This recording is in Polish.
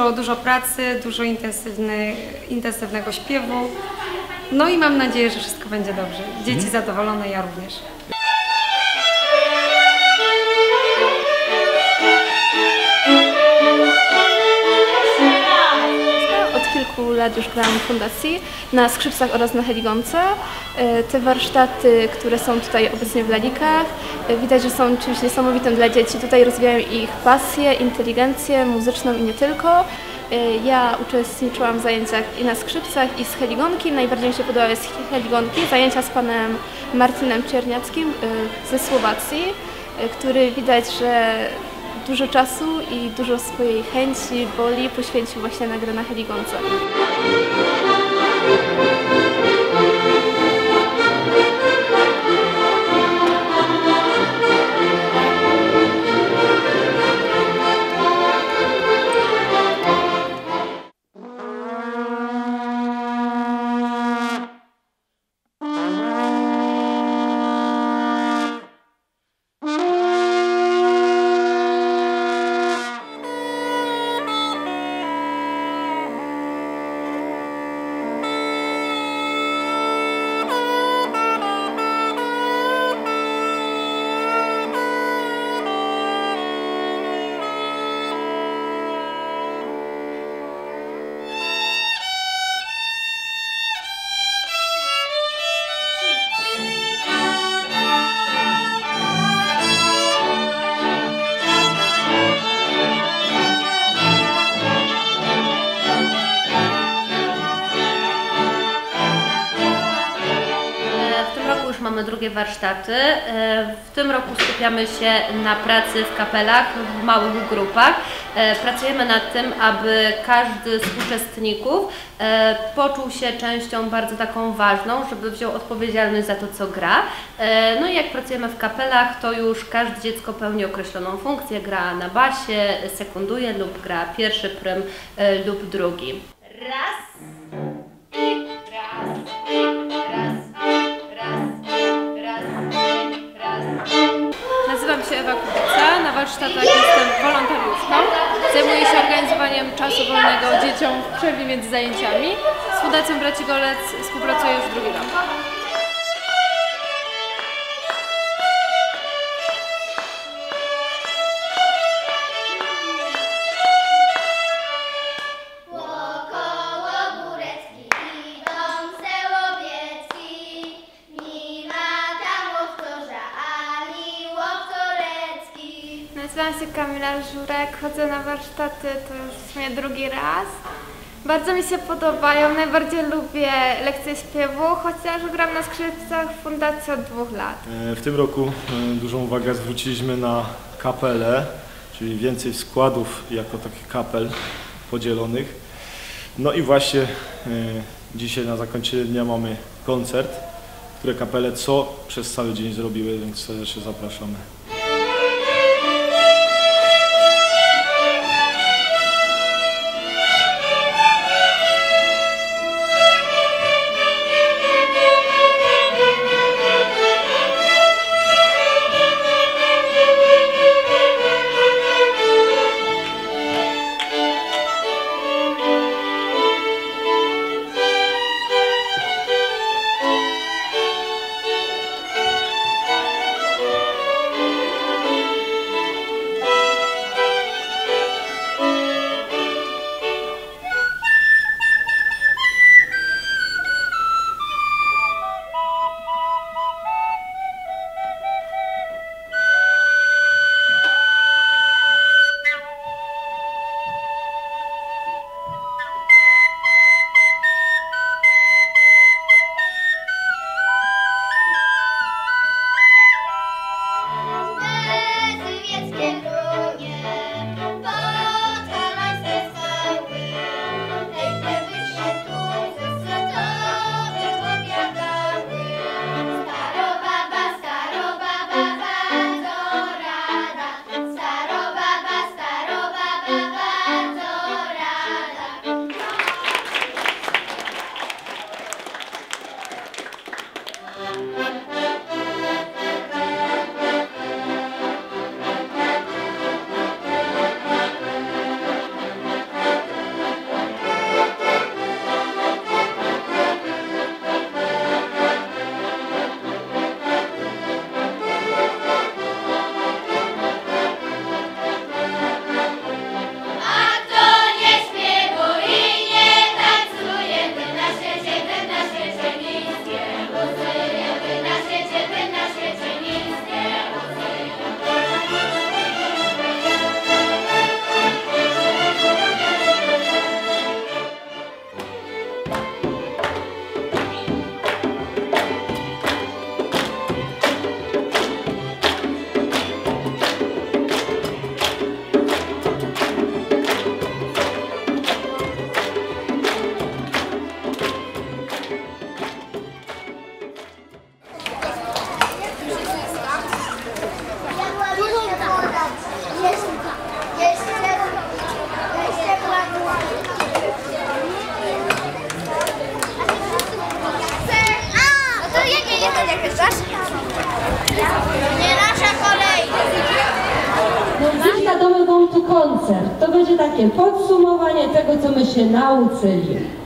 dużo, dużo pracy, dużo intensywny, intensywnego śpiewu. No i mam nadzieję, że wszystko będzie dobrze. Dzieci zadowolone, ja również. Lat już gram w fundacji na skrzypcach oraz na heligonce. E, Te warsztaty, które są tutaj obecnie w Lalikach, e, widać, że są czymś niesamowitym dla dzieci. Tutaj rozwijają ich pasję, inteligencję muzyczną i nie tylko. E, Ja uczestniczyłam w zajęciach i na skrzypcach, i z heligonki. Najbardziej mi się podobały z heligonki zajęcia z panem Martinem Czerniackim ze Słowacji, który widać, że dużo czasu i dużo swojej chęci, woli poświęcił właśnie na grę na heligonce. Drugie warsztaty. E, W tym roku skupiamy się na pracy w kapelach, w małych grupach. E, Pracujemy nad tym, aby każdy z uczestników e, poczuł się częścią bardzo taką ważną, żeby wziął odpowiedzialność za to, co gra. No i jak pracujemy w kapelach, to już każde dziecko pełni określoną funkcję, gra na basie, sekunduje lub gra pierwszy prym lub drugi. Raz i raz. Warsztatach jestem wolontariuszką. Zajmuję się organizowaniem czasu wolnego dzieciom w przerwie między zajęciami. Z Fundacją Braci Golec współpracuję już drugi rok. Kamila Żurek, chodzę na warsztaty, to już w sumie drugi raz. Bardzo mi się podobają, najbardziej lubię lekcje śpiewu, chociaż gram na skrzypcach w fundacji od dwóch lat. E, W tym roku e, dużą uwagę zwróciliśmy na kapelę, czyli więcej składów jako takich kapel podzielonych. No i właśnie e, dzisiaj na zakończenie dnia mamy koncert, które kapele co przez cały dzień zrobiły, więc serdecznie zapraszamy. Nie nasza kolej. Muzyka domu tu koncert. To będzie takie podsumowanie tego, co my się nauczyli.